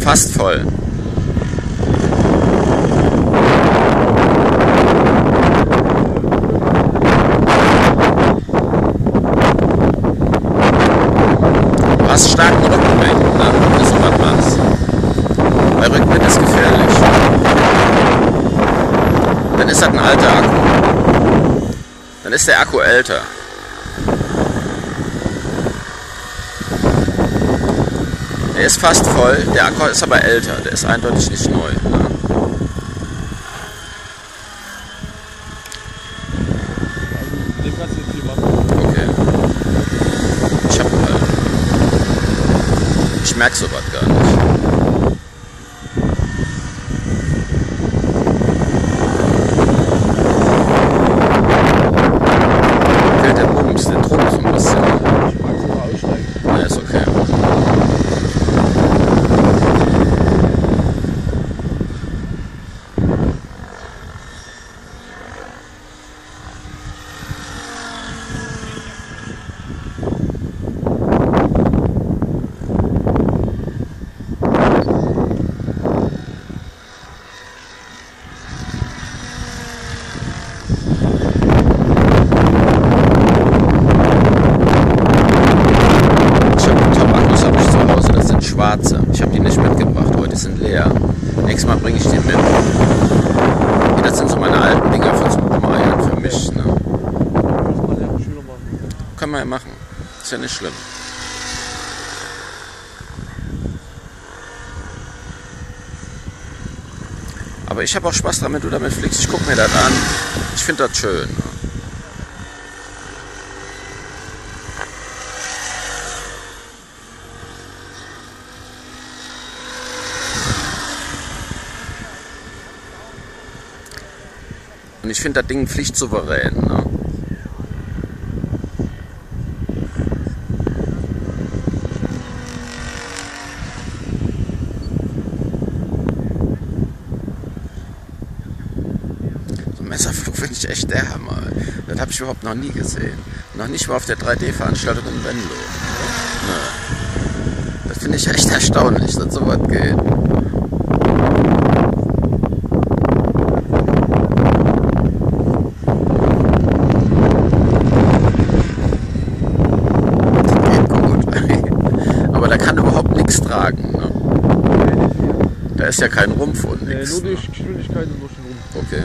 fast voll. Hast starken Rückenwind, ne? wenn du sowas machst. Weil Rückenwind ist gefährlich. Dann ist das ein alter Akku. Dann ist der Akku älter. Der ist fast voll, der Akku ist aber älter, der ist eindeutig nicht neu. Ne? Ich hab halt. Ich sowas gar nicht. Fehlt der Bums, der Druck so ein bisschen. Ich mag sogar aussteigen. Ja, ist okay. Ich habe Top-Akkus hab ich zu Hause, das sind schwarze. Ich habe die nicht mitgebracht, heute sind leer. Nächstes Mal bringe ich die mit. Ja, das sind so meine alten Dinger von Rumeiern für mich. Ne? Muss man ja machen. Können wir ja machen. Ist ja nicht schlimm. Aber ich habe auch Spaß wenn du damit fliegst. Ich gucke mir das an. Ich finde das schön. Ne? Und ich finde das Ding pflichtsouverän. Ne? So ein Messerflug finde ich echt der Hammer. Das habe ich überhaupt noch nie gesehen. Noch nicht mal auf der 3D-Veranstaltung in Venlo. Ne. Das finde ich echt erstaunlich, dass sowas geht. Geht gut. Aber der kann überhaupt nichts tragen. Ne? Da ist ja kein Rumpf und Nee, nichts. nur ne? durch Geschwindigkeit und durch den Rumpf. Okay.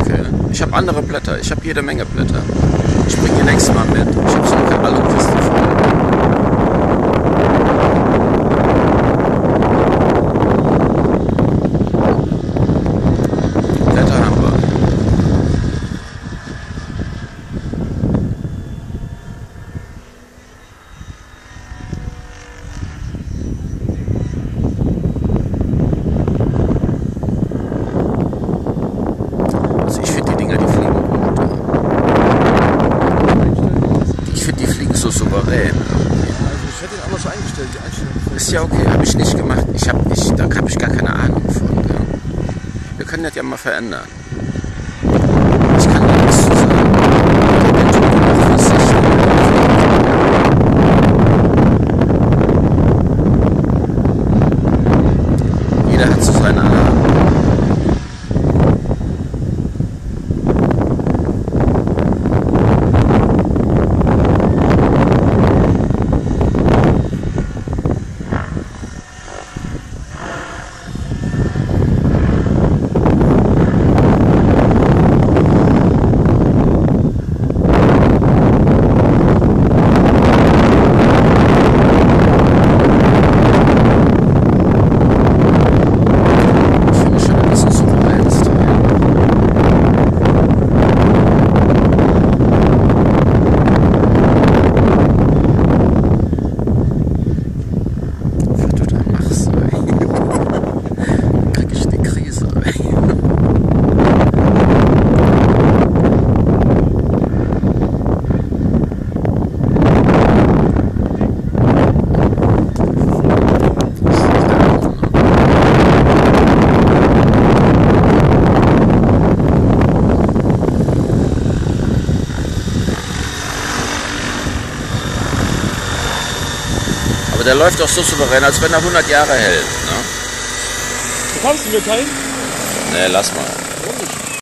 Okay. Ich habe andere Blätter. Ich habe jede Menge Blätter. Ich bringe die nächstes Mal mit. Ich habe so eine Alukiste voll. Blätter haben wir. Also ich finde die Dinger, die fliegen gut. Ich finde, die fliegen souverän. Also ich hätte ihn anders eingestellt, die Einstellung. Ist ja okay, habe ich nicht gemacht. Ich habe ich, da habe ich gar keine Ahnung von. Ja. Wir können das ja mal verändern. Aber der läuft doch so souverän, als wenn er 100 Jahre hält. Ne? Du mir keinen? Nee, lass mal.